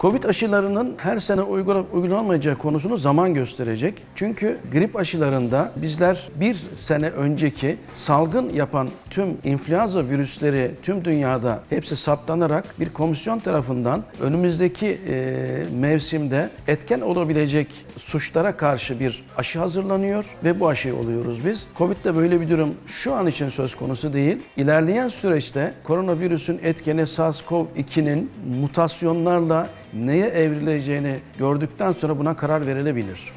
Covid aşılarının her sene uygulanmayacağı konusunu zaman gösterecek. Çünkü grip aşılarında bizler bir sene önceki salgın yapan tüm influenza virüsleri tüm dünyada hepsi saptanarak bir komisyon tarafından önümüzdeki e, mevsimde etken olabilecek suçlara karşı bir aşı hazırlanıyor ve bu aşıyı oluyoruz biz. Covid'de böyle bir durum şu an için söz konusu değil. İlerleyen süreçte koronavirüsün etkeni SARS-CoV-2'nin mutasyonlarla neye evrileceğini gördükten sonra buna karar verilebilir.